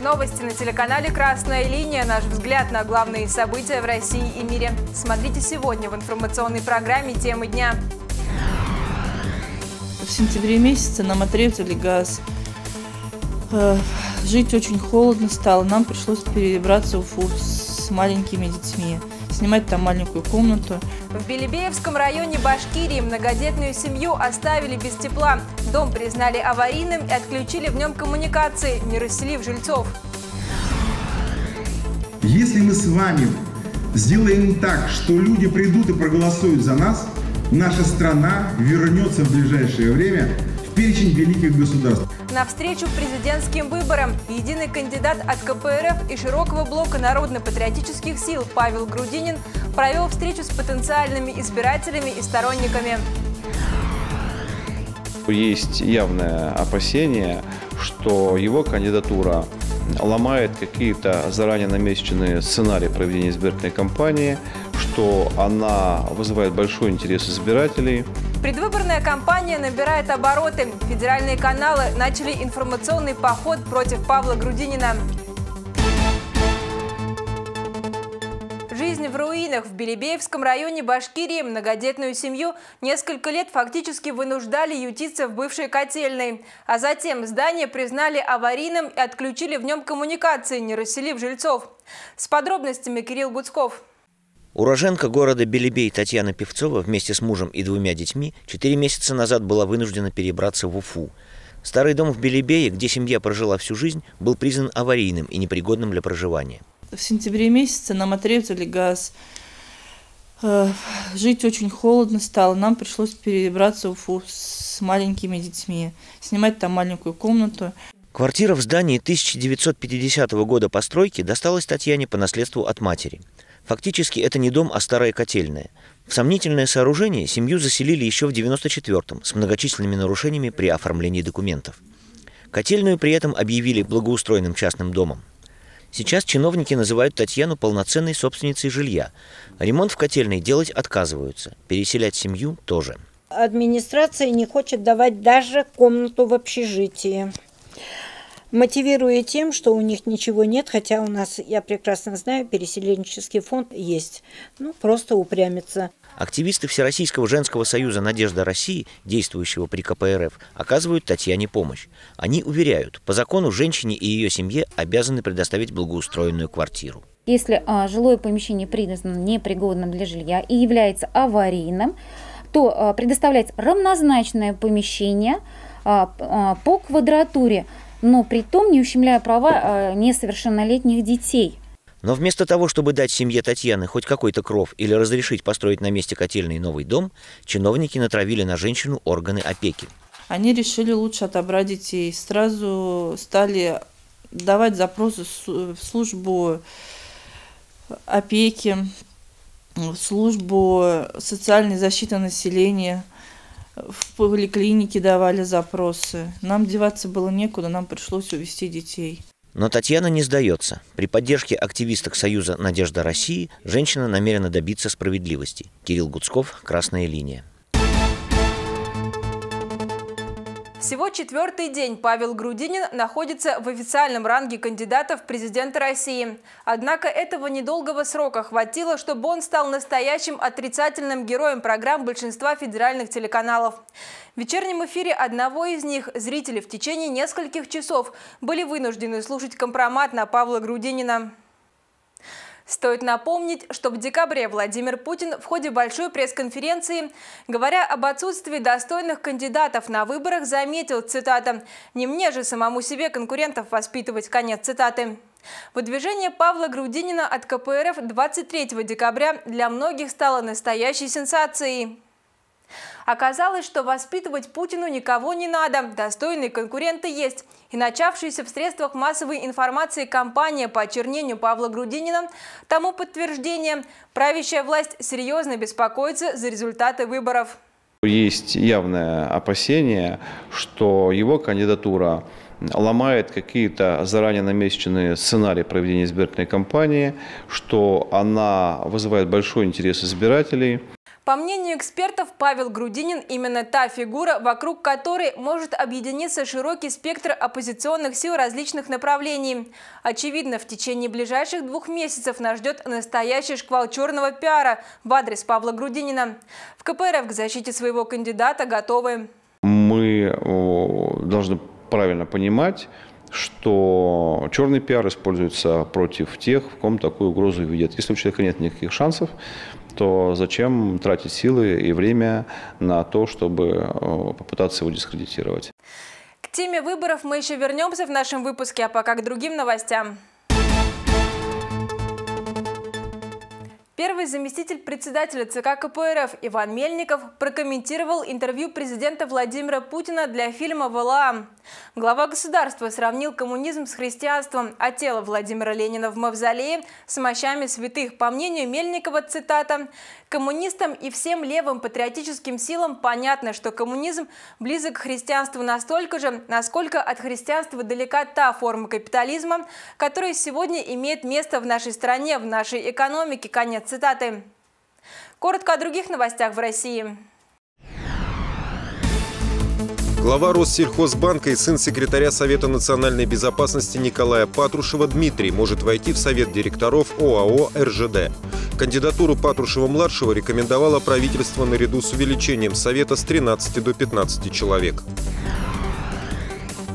Новости на телеканале «Красная линия». Наш взгляд на главные события в России и мире. Смотрите сегодня в информационной программе «Темы дня». В сентябре месяце нам отрезали газ. Жить очень холодно стало. Нам пришлось перебраться в Уфу с маленькими детьми. Снимать там маленькую комнату. В Белебеевском районе Башкирии многодетную семью оставили без тепла. Дом признали аварийным и отключили в нем коммуникации, не расселив жильцов. Если мы с вами сделаем так, что люди придут и проголосуют за нас, наша страна вернется в ближайшее время перечень великих государств. Навстречу президентским выборам единый кандидат от КПРФ и широкого блока народно-патриотических сил Павел Грудинин провел встречу с потенциальными избирателями и сторонниками. Есть явное опасение, что его кандидатура ломает какие-то заранее намеченные сценарии проведения избирательной кампании, что она вызывает большой интерес избирателей – Предвыборная кампания набирает обороты. Федеральные каналы начали информационный поход против Павла Грудинина. Жизнь в руинах. В Белебеевском районе Башкирии многодетную семью несколько лет фактически вынуждали ютиться в бывшей котельной. А затем здание признали аварийным и отключили в нем коммуникации, не расселив жильцов. С подробностями Кирилл Гуцков. Уроженка города Белебей Татьяна Певцова вместе с мужем и двумя детьми четыре месяца назад была вынуждена перебраться в Уфу. Старый дом в Белебее, где семья прожила всю жизнь, был признан аварийным и непригодным для проживания. В сентябре месяце нам отрезали газ. Э, жить очень холодно стало. Нам пришлось перебраться в Уфу с маленькими детьми, снимать там маленькую комнату. Квартира в здании 1950 года постройки досталась Татьяне по наследству от матери – Фактически это не дом, а старая котельная. В сомнительное сооружение семью заселили еще в 94-м с многочисленными нарушениями при оформлении документов. Котельную при этом объявили благоустроенным частным домом. Сейчас чиновники называют Татьяну полноценной собственницей жилья. Ремонт в котельной делать отказываются, переселять семью тоже. Администрация не хочет давать даже комнату в общежитии мотивируя тем, что у них ничего нет, хотя у нас, я прекрасно знаю, переселенческий фонд есть. Ну, просто упрямится. Активисты Всероссийского женского союза «Надежда России», действующего при КПРФ, оказывают Татьяне помощь. Они уверяют, по закону женщине и ее семье обязаны предоставить благоустроенную квартиру. Если а, жилое помещение признано непригодным для жилья и является аварийным, то а, предоставлять равнозначное помещение а, а, по квадратуре но при том не ущемляя права э, несовершеннолетних детей. Но вместо того, чтобы дать семье Татьяны хоть какой-то кров или разрешить построить на месте котельный новый дом, чиновники натравили на женщину органы опеки. Они решили лучше отобрать детей. Сразу стали давать запросы в службу опеки, в службу социальной защиты населения – в поликлинике давали запросы. Нам деваться было некуда, нам пришлось увезти детей. Но Татьяна не сдается. При поддержке активисток Союза «Надежда России» женщина намерена добиться справедливости. Кирилл Гуцков, «Красная линия». Всего четвертый день Павел Грудинин находится в официальном ранге кандидата в президенты России. Однако этого недолгого срока хватило, чтобы он стал настоящим отрицательным героем программ большинства федеральных телеканалов. В вечернем эфире одного из них зрители в течение нескольких часов были вынуждены слушать компромат на Павла Грудинина. Стоит напомнить, что в декабре Владимир Путин в ходе большой пресс-конференции, говоря об отсутствии достойных кандидатов на выборах, заметил, цитата, «Не мне же самому себе конкурентов воспитывать», конец цитаты. Выдвижение Павла Грудинина от КПРФ 23 декабря для многих стало настоящей сенсацией. Оказалось, что воспитывать Путину никого не надо, достойные конкуренты есть. И начавшаяся в средствах массовой информации кампания по очернению Павла Грудинина тому подтверждение. Правящая власть серьезно беспокоится за результаты выборов. Есть явное опасение, что его кандидатура ломает какие-то заранее намеченные сценарии проведения избирательной кампании, что она вызывает большой интерес избирателей. По мнению экспертов, Павел Грудинин именно та фигура, вокруг которой может объединиться широкий спектр оппозиционных сил различных направлений. Очевидно, в течение ближайших двух месяцев нас ждет настоящий шквал черного пиара в адрес Павла Грудинина. В КПРФ к защите своего кандидата готовы. Мы должны правильно понимать, что черный пиар используется против тех, в ком такую угрозу видят. Если у человека нет никаких шансов, то зачем тратить силы и время на то, чтобы э, попытаться его дискредитировать? К теме выборов мы еще вернемся в нашем выпуске, а пока к другим новостям. Первый заместитель председателя ЦК КПРФ Иван Мельников прокомментировал интервью президента Владимира Путина для фильма «Валаам». Глава государства сравнил коммунизм с христианством, а тело Владимира Ленина в мавзолее с мощами святых. По мнению Мельникова, цитата, «Коммунистам и всем левым патриотическим силам понятно, что коммунизм близок к христианству настолько же, насколько от христианства далека та форма капитализма, которая сегодня имеет место в нашей стране, в нашей экономике». Конец цитаты. Коротко о других новостях в России. Глава Россельхозбанка и сын секретаря Совета национальной безопасности Николая Патрушева Дмитрий может войти в Совет директоров ОАО «РЖД». Кандидатуру Патрушева-младшего рекомендовало правительство наряду с увеличением Совета с 13 до 15 человек.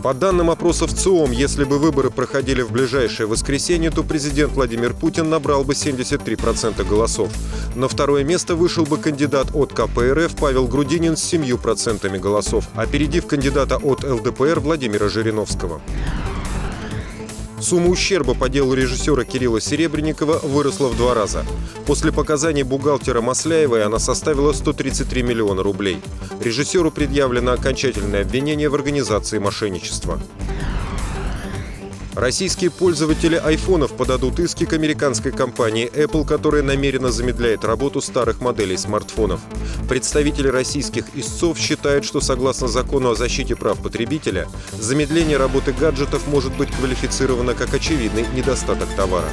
По данным опросов ЦИОМ, если бы выборы проходили в ближайшее воскресенье, то президент Владимир Путин набрал бы 73% голосов. На второе место вышел бы кандидат от КПРФ Павел Грудинин с 7% голосов, опередив кандидата от ЛДПР Владимира Жириновского. Сумма ущерба по делу режиссера Кирилла Серебренникова выросла в два раза. После показаний бухгалтера Масляевой она составила 133 миллиона рублей. Режиссеру предъявлено окончательное обвинение в организации мошенничества. Российские пользователи айфонов подадут иски к американской компании Apple, которая намеренно замедляет работу старых моделей смартфонов. Представители российских истцов считают, что согласно закону о защите прав потребителя, замедление работы гаджетов может быть квалифицировано как очевидный недостаток товара.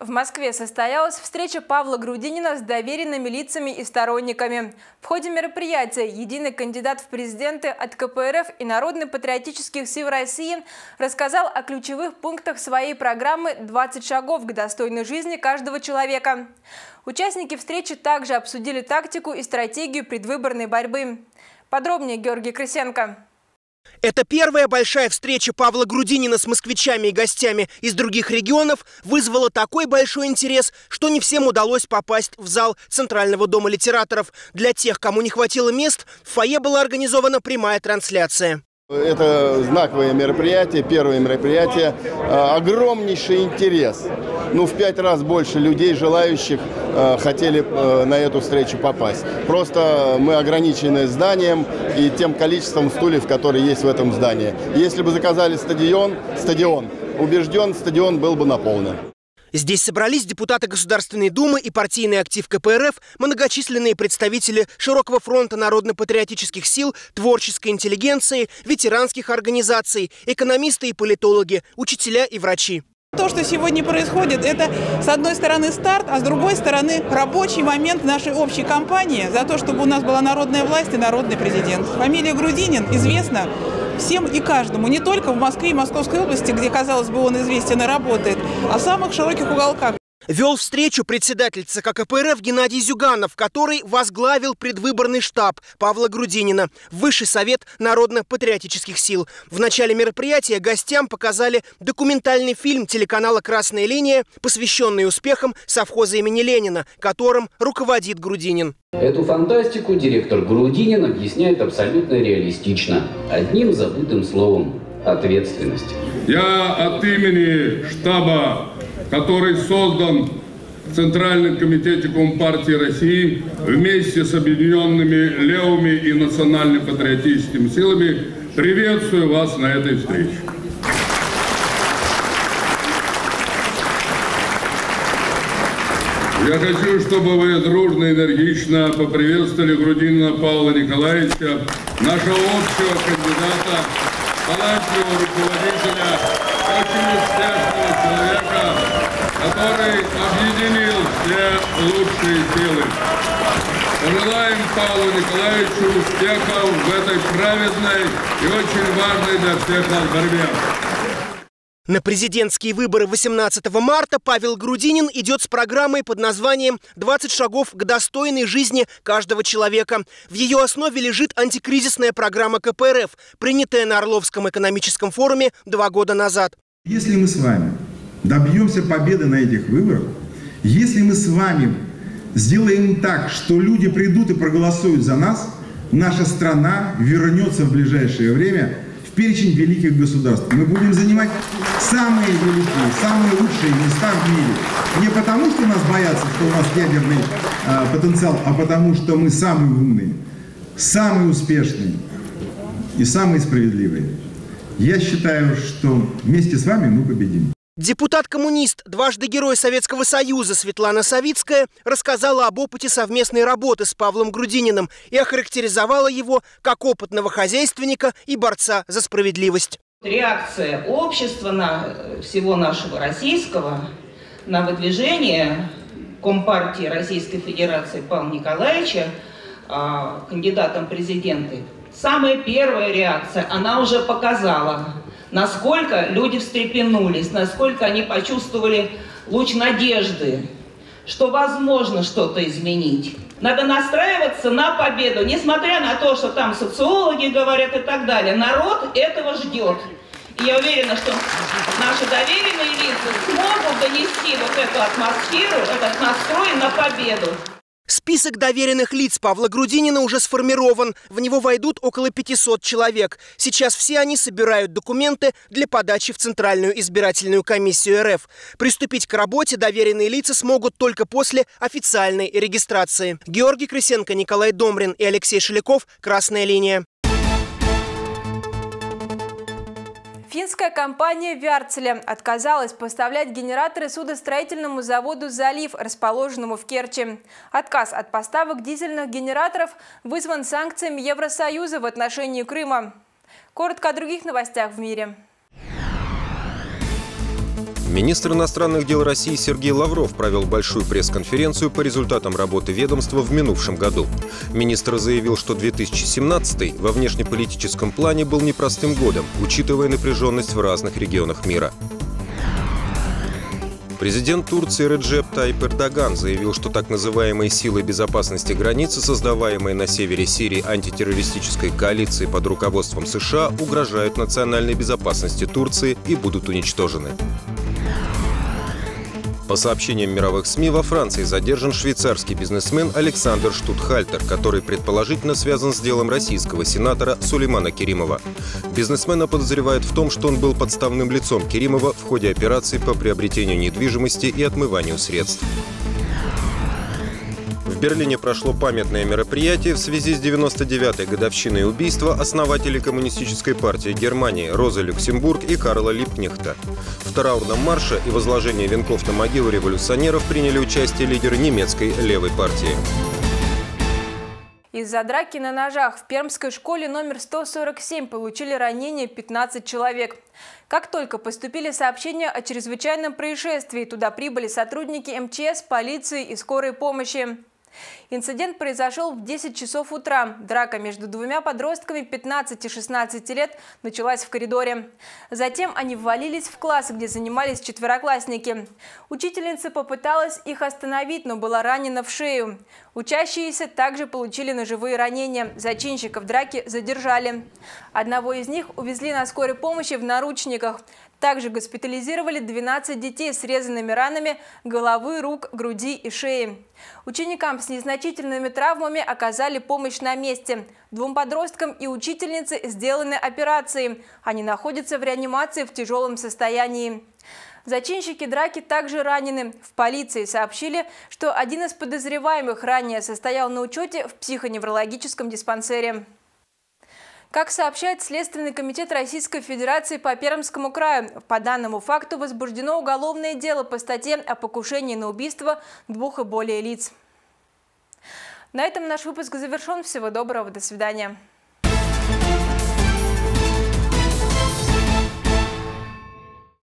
В Москве состоялась встреча Павла Грудинина с доверенными лицами и сторонниками. В ходе мероприятия единый кандидат в президенты от КПРФ и Народно-патриотических сил России рассказал о ключевых пунктах своей программы «20 шагов к достойной жизни каждого человека». Участники встречи также обсудили тактику и стратегию предвыборной борьбы. Подробнее Георгий Крысенко. Это первая большая встреча Павла Грудинина с москвичами и гостями из других регионов вызвала такой большой интерес, что не всем удалось попасть в зал Центрального дома литераторов. Для тех, кому не хватило мест, в фойе была организована прямая трансляция. Это знаковое мероприятие, первое мероприятие. А, огромнейший интерес. Ну, в пять раз больше людей, желающих, а, хотели а, на эту встречу попасть. Просто мы ограничены зданием и тем количеством стульев, которые есть в этом здании. Если бы заказали стадион, стадион, убежден, стадион был бы наполнен. Здесь собрались депутаты Государственной Думы и партийный актив КПРФ, многочисленные представители широкого фронта народно-патриотических сил, творческой интеллигенции, ветеранских организаций, экономисты и политологи, учителя и врачи. То, что сегодня происходит, это с одной стороны старт, а с другой стороны рабочий момент нашей общей кампании за то, чтобы у нас была народная власть и народный президент. Фамилия Грудинин известна всем и каждому, не только в Москве и Московской области, где, казалось бы, он известен и работает, а в самых широких уголках. Вел встречу председатель ЦК КПРФ Геннадий Зюганов, который возглавил предвыборный штаб Павла Грудинина, Высший совет народно-патриотических сил. В начале мероприятия гостям показали документальный фильм телеканала «Красная линия», посвященный успехам совхоза имени Ленина, которым руководит Грудинин. Эту фантастику директор Грудинин объясняет абсолютно реалистично, одним забытым словом – ответственность. Я от имени штаба который создан в Центральном комитете Компартии России вместе с объединенными левыми и национально-патриотическими силами, приветствую вас на этой встрече. Я хочу, чтобы вы дружно и энергично поприветствовали Грудинина Павла Николаевича нашего общего кандидата, талантливого руководителя, очень успешного человека, который объединил все лучшие силы. Пожелаем Павлу Николаевичу успехов в этой праведной и очень важной для всех нас борьбе. На президентские выборы 18 марта Павел Грудинин идет с программой под названием «20 шагов к достойной жизни каждого человека». В ее основе лежит антикризисная программа КПРФ, принятая на Орловском экономическом форуме два года назад. Если мы с вами добьемся победы на этих выборах, если мы с вами сделаем так, что люди придут и проголосуют за нас, наша страна вернется в ближайшее время в перечень великих государств. Мы будем занимать самые великие, самые лучшие места в мире. Не потому, что нас боятся, что у нас ядерный э, потенциал, а потому, что мы самые умные, самые успешные и самые справедливые. Я считаю, что вместе с вами мы победим. Депутат-коммунист, дважды Герой Советского Союза Светлана Савицкая рассказала об опыте совместной работы с Павлом Грудининым и охарактеризовала его как опытного хозяйственника и борца за справедливость. Реакция общества на э, всего нашего российского на выдвижение Компартии Российской Федерации Павла Николаевича а, кандидатом президенты. Самая первая реакция, она уже показала, насколько люди встрепенулись, насколько они почувствовали луч надежды, что возможно что-то изменить. Надо настраиваться на победу, несмотря на то, что там социологи говорят и так далее. Народ этого ждет. И я уверена, что наши доверенные лица смогут донести вот эту атмосферу, этот настрой на победу. Список доверенных лиц Павла Грудинина уже сформирован. В него войдут около 500 человек. Сейчас все они собирают документы для подачи в Центральную избирательную комиссию РФ. Приступить к работе доверенные лица смогут только после официальной регистрации. Георгий Крысенко, Николай Домрин и Алексей Шеляков. Красная линия. Финская компания «Вярцеля» отказалась поставлять генераторы судостроительному заводу «Залив», расположенному в Керчи. Отказ от поставок дизельных генераторов вызван санкциями Евросоюза в отношении Крыма. Коротко о других новостях в мире. Министр иностранных дел России Сергей Лавров провел большую пресс-конференцию по результатам работы ведомства в минувшем году. Министр заявил, что 2017 во внешнеполитическом плане был непростым годом, учитывая напряженность в разных регионах мира. Президент Турции Реджеп Тайп Эрдоган заявил, что так называемые силы безопасности границы, создаваемые на севере Сирии антитеррористической коалиции под руководством США, угрожают национальной безопасности Турции и будут уничтожены. По сообщениям мировых СМИ, во Франции задержан швейцарский бизнесмен Александр Штутхальтер, который предположительно связан с делом российского сенатора Сулеймана Керимова. Бизнесмена подозревают в том, что он был подставным лицом Керимова в ходе операции по приобретению недвижимости и отмыванию средств. В Берлине прошло памятное мероприятие в связи с 99-й годовщиной убийства основателей Коммунистической партии Германии Розы Люксембург и Карла Липкнехта. В траурном марше и возложении венков на могилу революционеров приняли участие лидеры немецкой левой партии. Из-за драки на ножах в Пермской школе номер 147 получили ранения 15 человек. Как только поступили сообщения о чрезвычайном происшествии, туда прибыли сотрудники МЧС, полиции и скорой помощи. Инцидент произошел в 10 часов утра. Драка между двумя подростками 15 и 16 лет началась в коридоре. Затем они ввалились в класс, где занимались четвероклассники. Учительница попыталась их остановить, но была ранена в шею. Учащиеся также получили ножевые ранения. Зачинщиков драки задержали. Одного из них увезли на скорой помощи в наручниках. Также госпитализировали 12 детей с резанными ранами головы, рук, груди и шеи. Ученикам с незначительными травмами оказали помощь на месте. Двум подросткам и учительнице сделаны операции. Они находятся в реанимации в тяжелом состоянии. Зачинщики драки также ранены. В полиции сообщили, что один из подозреваемых ранее состоял на учете в психоневрологическом диспансере. Как сообщает Следственный комитет Российской Федерации по Пермскому краю, по данному факту возбуждено уголовное дело по статье о покушении на убийство двух и более лиц. На этом наш выпуск завершен. Всего доброго, до свидания.